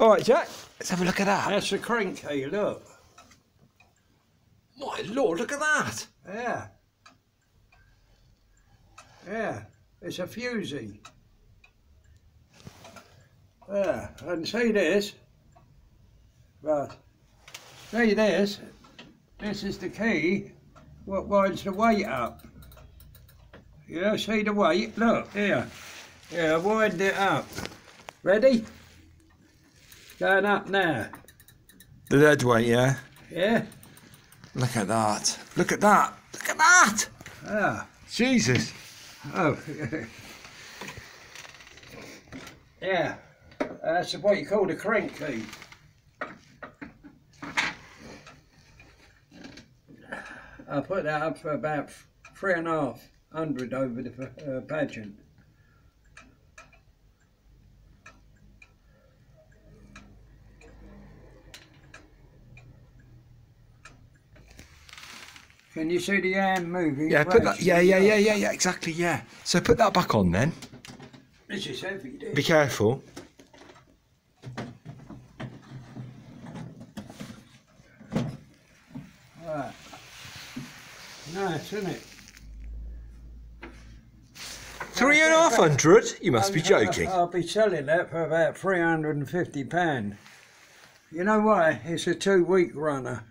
All right, Jack. Let's have a look at that. That's a crank key, look. My lord, look at that. Yeah. Yeah, it's a fusee. Yeah, and see this? Right. See this? This is the key. What winds the weight up? Yeah, see the weight? Look, here. Yeah, wind it up. Ready? Going up now. The dead weight, yeah. Yeah? Look at that. Look at that. Look at that. Ah. Jesus. Oh. yeah. That's what you call the crank key. I put that up for about three and a half hundred over the uh, pageant. Can you see the hand moving? Yeah, put that. Yeah, yeah, yeah, yeah, yeah. Exactly. Yeah. So put that back on then. This is heavy. This. Be careful. Right. Nice, isn't it? Three and a half hundred? You must be joking. I'll be selling that for about three hundred and fifty pound. You know why? It's a two-week runner.